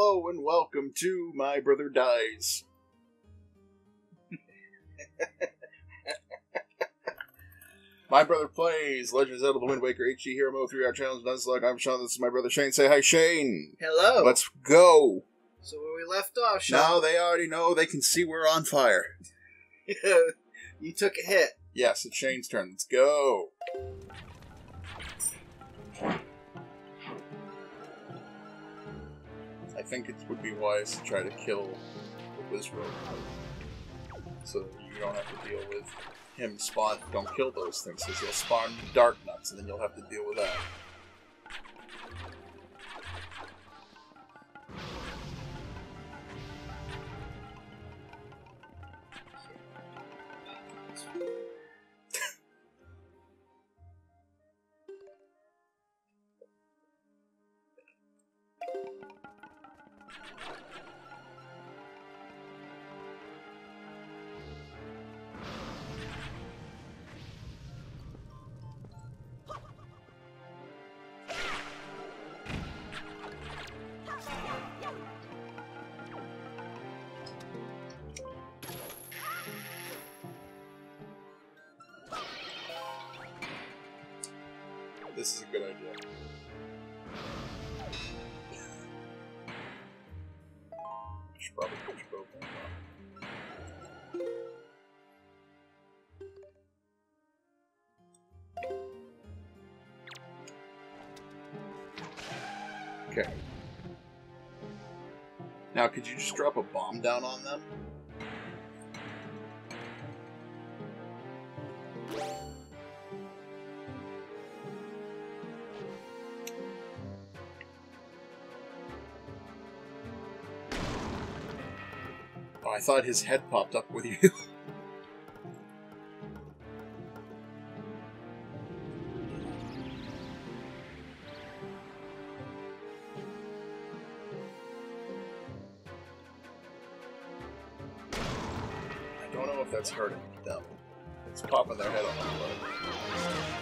Hello and welcome to My Brother Dies. my Brother Plays Legend of The Wind Waker HD Hero Mode 3 Hour Challenge Nuzlocke. I'm Sean, this is my brother Shane. Say hi, Shane. Hello. Let's go. So where we left off, Now they already know they can see we're on fire. you took a hit. Yes, it's Shane's turn. Let's go. Think it would be wise to try to kill the Wizard So that you don't have to deal with him spawn. Don't kill those things because he'll spawn dark nuts and then you'll have to deal with that. This is a good idea. Okay. Now, could you just drop a bomb down on them? I thought his head popped up with you. I don't know if that's hurting them. It's popping their head on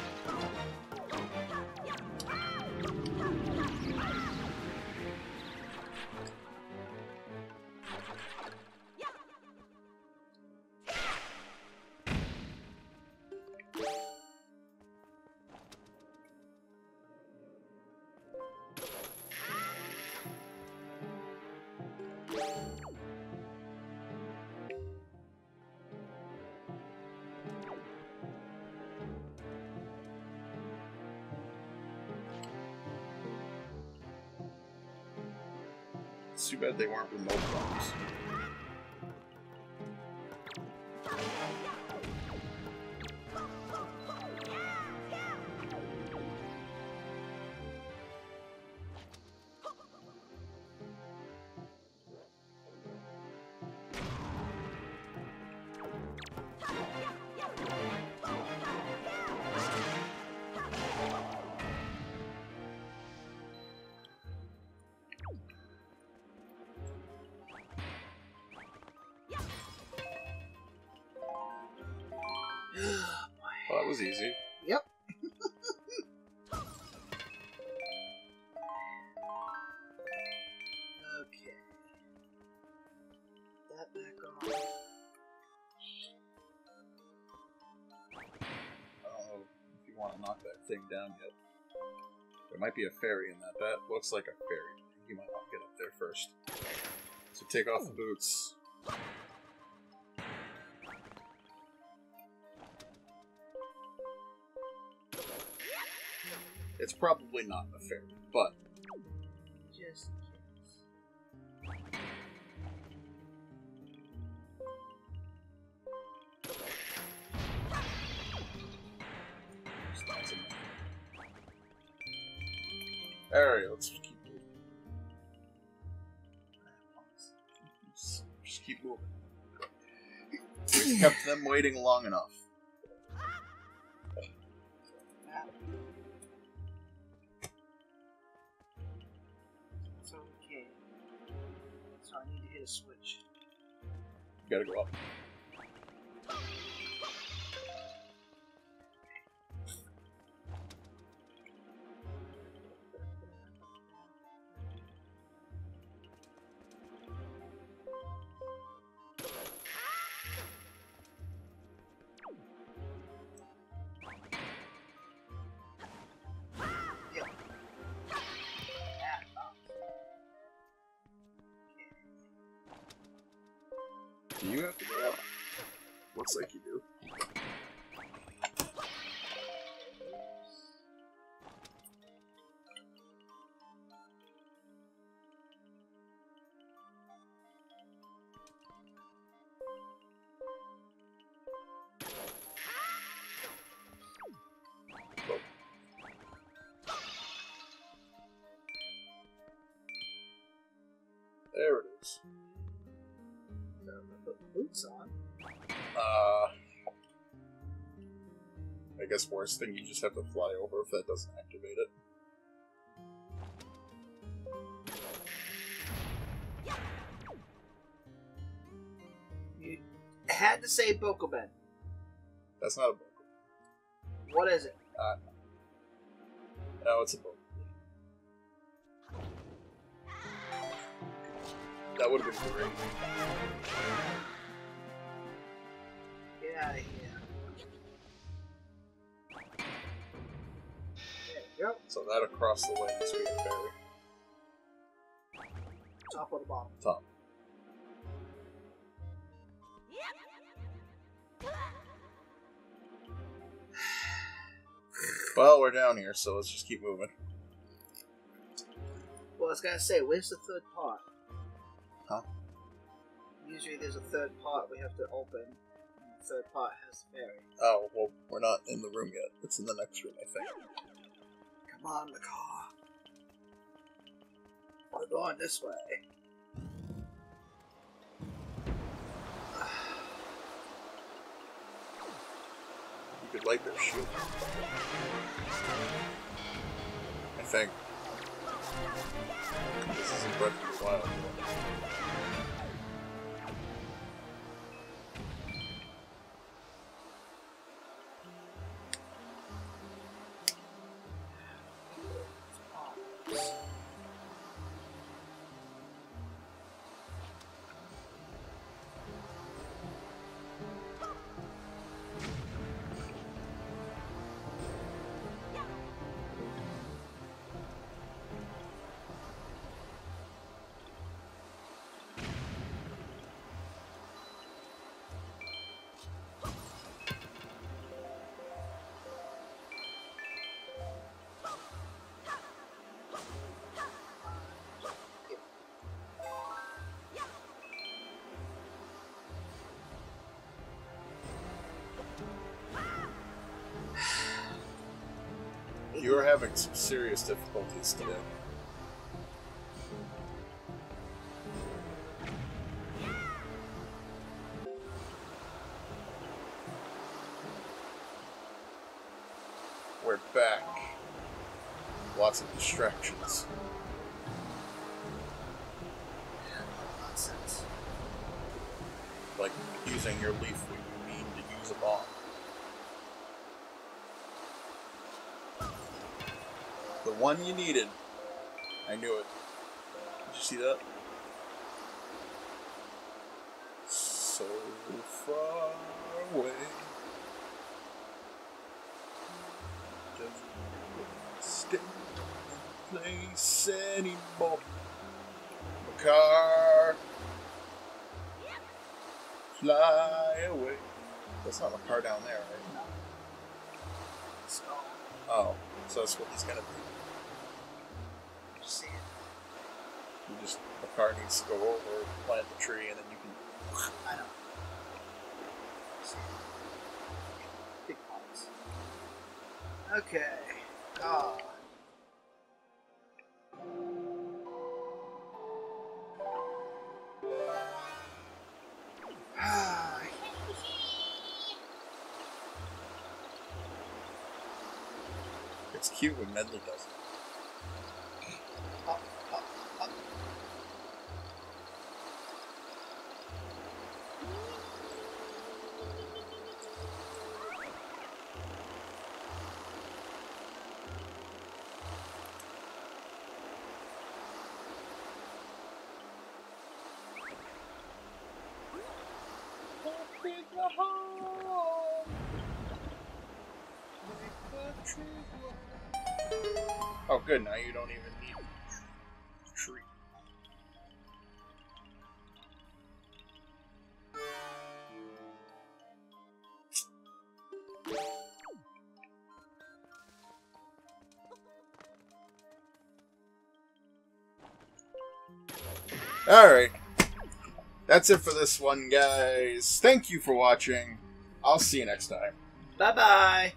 Too bad they weren't remote bombs. Well, that was easy. Yep. okay. That back on. Uh, if you want to knock that thing down yet. There might be a fairy in that. That looks like a fairy. You might want to get up there first. So take off the boots. It's probably not a fairy, but Just in case. it's not something. Alright, let's just keep moving. Just, just keep moving. We've kept them waiting long enough. Switch. You gotta go up. Do you have to go out? Looks like you do. There it is. Put boots on. Uh, I guess worst thing, you just have to fly over if that doesn't activate it. You had to say Bokoblin. That's not a book. What is it? No, it's a book. That would have been great. Get out of here. There. So that across the way is Sweet Fairy. Top or the bottom? Top. Well, we're down here, so let's just keep moving. Well, I was gonna say, where's the third part? Huh? Usually there's a third part we have to open. And the third part has the fairy. Oh, well, we're not in the room yet. It's in the next room, I think. Come on, Makar. We're going this way. You could light their shield. I think. This isn't Breath of the Wild. You're having some serious difficulties today. We're back. Lots of distractions. Like using your leaf when you mean to use a bomb. The one you needed. I knew it. Did you see that? So far away. Doesn't stay in place anymore. Makar. Fly away. That's not a car down there, right? So, Oh, so that's what he's gonna be. Just the car needs to go over, plant the tree, and then you can. I know. See. Big pots. Okay. Ah. Ah, It's cute when Medli does it. Oh, good. Now you don't even need a tree. Alright, that's it for this one, guys. Thank you for watching. I'll see you next time. Bye bye.